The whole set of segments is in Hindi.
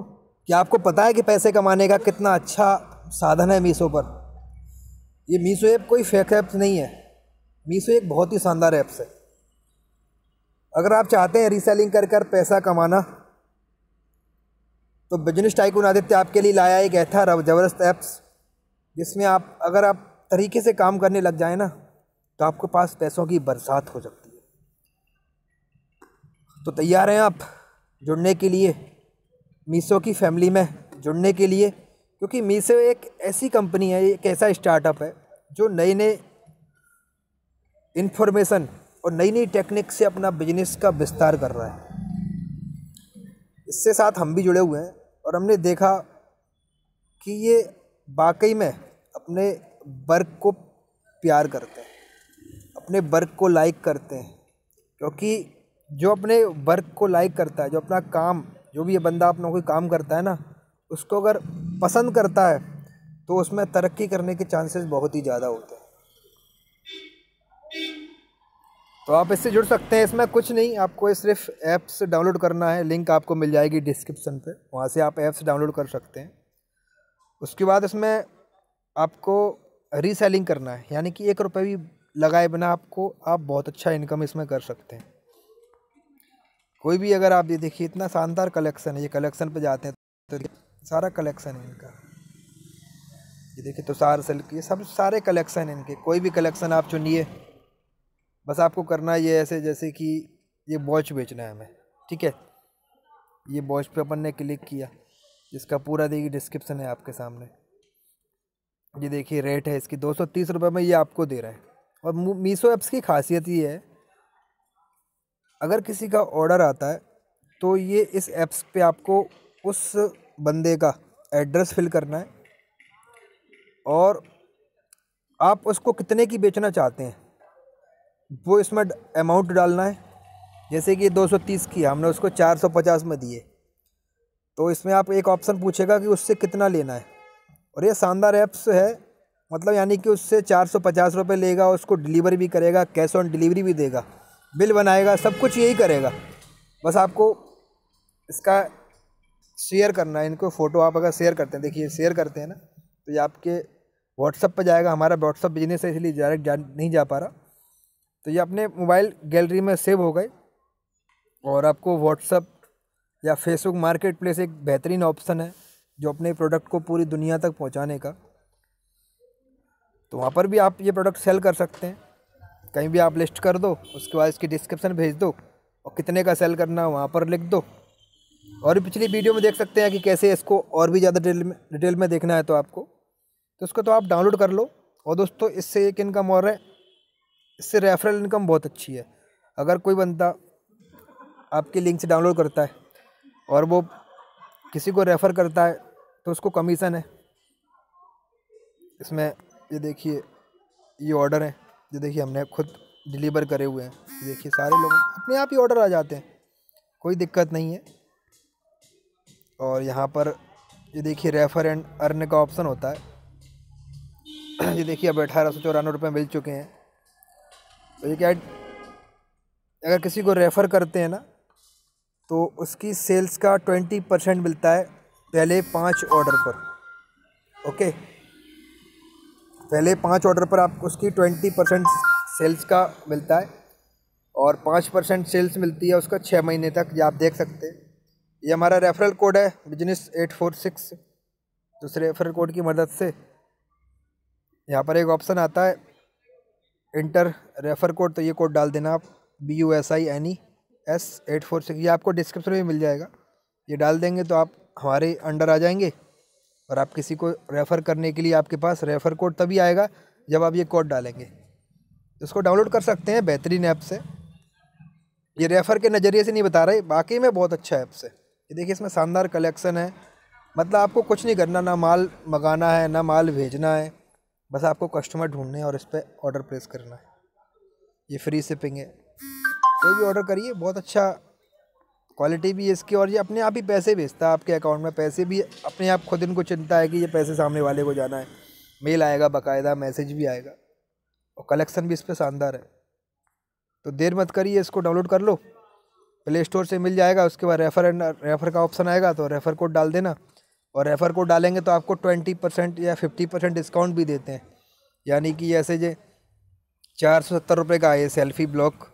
क्या आपको पता है कि पैसे कमाने का कितना अच्छा साधन है मीशो पर? ये मीशो ऐप कोई फेक ऐप नहीं है। मीशो एक बहुत ही शानदार ऐप्स है। अगर आप चाहते हैं रीसेलिंग कर कर पैसा कमाना तो बिज़नेस टाइकून आदित्य आपके लिए लाया एक ऐसा ज़बरदस्त ऐप्स जिसमें आप, अगर आप तरीके से काम करने लग जाए ना तो आपके पास पैसों की बरसात हो सकती है। तो तैयार हैं आप जुड़ने के लिए। मीशो की फैमिली में जुड़ने के लिए, क्योंकि मीसो एक ऐसी कंपनी है, एक ऐसा स्टार्टअप है, जो नए नए इन्फॉर्मेशन और नई नई टेक्निक से अपना बिज़नेस का विस्तार कर रहा है। इससे साथ हम भी जुड़े हुए हैं और हमने देखा कि ये वाकई में अपने वर्क को प्यार करते हैं, अपने वर्क को लाइक करते हैं, क्योंकि जो अपने वर्क को लाइक करता है, जो अपना काम जो भी ये बंदा अपना कोई काम करता है ना, उसको अगर पसंद करता है तो उसमें तरक्की करने के चांसेस बहुत ही ज़्यादा होते हैं। तो आप इससे जुड़ सकते हैं, इसमें कुछ नहीं, आपको सिर्फ़ ऐप्स डाउनलोड करना है लिंक आपको मिल जाएगी डिस्क्रिप्शन पे, वहाँ से आप ऐप्स डाउनलोड कर सकते हैं। उसके बाद इसमें आपको रीसेलिंग करना है, यानी कि एक रुपये भी लगाए बिना आपको, आप बहुत अच्छा इनकम इसमें कर सकते हैं। कोई भी अगर आप ये देखिए, इतना शानदार कलेक्शन है, ये कलेक्शन पे जाते हैं तो सारा कलेक्शन है इनका। ये देखिए तो सार सिल्क, ये सब सारे कलेक्शन हैं इनके। कोई भी कलेक्शन आप चुनिए, बस आपको करना ये ऐसे, जैसे कि ये वॉच बेचना है हमें, ठीक है? ये वॉच पे अपन ने क्लिक किया, इसका पूरा देखिए डिस्क्रिप्शन है आपके सामने। ये देखिए रेट है इसकी, दो सौ तीस रुपये में ये आपको दे रहा है। और मीशो ऐप्स की खासियत ये है अगर किसी का ऑर्डर आता है तो ये इस ऐप्स पे आपको उस बंदे का एड्रेस फिल करना है और आप उसको कितने की बेचना चाहते हैं, वो इसमें अमाउंट डालना है। जैसे कि दो सौ तीस की हमने उसको चार सौ पचास में दिए। तो इसमें आप एक ऑप्शन पूछेगा कि उससे कितना लेना है। और ये शानदार ऐप्स है मतलब यानी कि उससे चार सौ पचास रुपये लेगा, उसको डिलीवरी भी करेगा कैश ऑन डिलीवरी भी देगा। बिल बनाएगा, सब कुछ यही करेगा। बस आपको इसका शेयर करना है, इनको फ़ोटो आप अगर शेयर करते हैं, देखिए शेयर करते हैं ना तो ये आपके व्हाट्सअप पर जाएगा, हमारा व्हाट्सअप बिज़नेस है, इसलिए डायरेक्ट जा, नहीं जा पा रहा। तो ये अपने मोबाइल गैलरी में सेव हो गए, और आपको व्हाट्सअप या फेसबुक मार्केट प्लेस एक बेहतरीन ऑप्शन है, जो अपने प्रोडक्ट को पूरी दुनिया तक पहुँचाने का। तो वहाँ पर भी आप ये प्रोडक्ट सेल कर सकते हैं। कहीं भी आप लिस्ट कर दो, उसके बाद इसकी डिस्क्रिप्शन भेज दो और कितने का सेल करना है वहाँ पर लिख दो। और पिछली वीडियो में देख सकते हैं कि कैसे इसको और भी ज़्यादा डिटेल में डिटेल में देखना है तो आपको। तो उसको तो आप डाउनलोड कर लो। और दोस्तों, इससे एक इनकम और है। इससे रेफरल इनकम बहुत अच्छी है। अगर कोई बंदा आपके लिंक से डाउनलोड करता है और वो किसी को रेफ़र करता है तो उसको कमीशन है। इसमें ये देखिए, ये ऑर्डर है। ये देखिए हमने खुद डिलीवर करे हुए हैं। देखिए सारे लोग अपने आप ही ऑर्डर आ जाते हैं। कोई दिक्कत नहीं है। और यहाँ पर ये देखिए रेफ़र एंड अर्न का ऑप्शन होता है। ये देखिए अब अठारह सौ चौरानवे रुपये मिल चुके हैं। तो ये क्या अगर किसी को रेफ़र करते हैं ना तो उसकी सेल्स का ट्वेंटी परसेंट मिलता है पहले पाँच ऑर्डर पर। ओके पहले पाँच ऑर्डर पर आपको उसकी ट्वेंटी परसेंट सेल्स का मिलता है और पाँच परसेंट सेल्स मिलती है उसका छः महीने तक, ये आप देख सकते हैं। ये हमारा रेफरल कोड है बिज़नेस एट फोर सिक्स दूसरे रेफरल कोड की मदद से यहाँ पर एक ऑप्शन आता है इंटर रेफ़र कोड तो ये कोड डाल देना आप B U S I N E S eight four six ये आपको डिस्क्रिप्शन में मिल जाएगा। ये डाल देंगे तो आप हमारे अंडर आ जाएँगे। और आप किसी को रेफ़र करने के लिए आपके पास रेफ़र कोड तभी आएगा जब आप ये कोड डालेंगे। इसको डाउनलोड कर सकते हैं बेहतरीन ऐप से। ये रेफ़र के नज़रिए से नहीं बता रहे बाकी में बहुत अच्छा ऐप्स है ये देखिए, इसमें शानदार कलेक्शन है। मतलब आपको कुछ नहीं करना, ना माल मंगाना है, ना माल भेजना है। बस आपको कस्टमर ढूँढने और इस पर ऑर्डर प्लेस करना है। ये फ्री शिपिंग है। कोई भी ऑर्डर करिए, बहुत अच्छा क्वालिटी भी इसकी और ये अपने आप ही पैसे भेजता है आपके अकाउंट में। पैसे भी अपने आप खुद इनको चिंता है कि ये पैसे सामने वाले को जाना है। मेल आएगा, बाकायदा मैसेज भी आएगा। और कलेक्शन भी इस पर शानदार है। तो देर मत करिए इसको डाउनलोड कर लो। प्ले स्टोर से मिल जाएगा, उसके बाद रेफ़र एंड, रेफ़र का ऑप्शन आएगा तो रेफ़र कोड डाल देना। और रेफ़र कोड डालेंगे तो आपको ट्वेंटी परसेंट या फिफ्टी परसेंट डिस्काउंट भी देते हैं। यानी कि ऐसे जे, चार सौ सत्तर रुपये का है selfie block,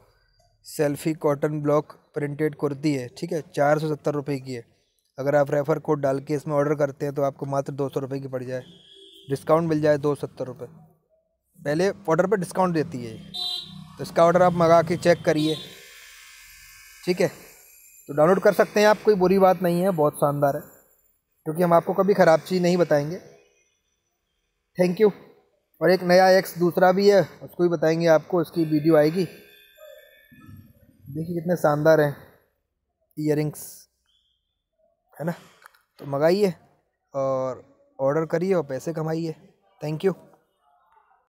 selfie cotton block printed kurti है, ठीक है? चार सौ सत्तर रुपये की है। अगर आप रेफ़र कोड डाल के इसमें ऑर्डर करते हैं तो आपको मात्र दो सौ रुपये की पड़ जाए। डिस्काउंट मिल जाए दो सत्तर रुपये पहले ऑर्डर पर डिस्काउंट देती है तो इसका ऑर्डर आप मंगा के चेक करिए। ठीक है? तो डाउनलोड कर सकते हैं आप, कोई बुरी बात नहीं है, बहुत शानदार है। क्योंकि हम आपको कभी ख़राब चीज़ नहीं बताएँगे। थैंक यू और एक नया एक्स दूसरा भी है, उसको भी बताएँगे आपको, उसकी वीडियो आएगी। देखिए कितने शानदार हैं इयर है ना? तो मंगाइए और ऑर्डर करिए और पैसे कमाइए। Thank you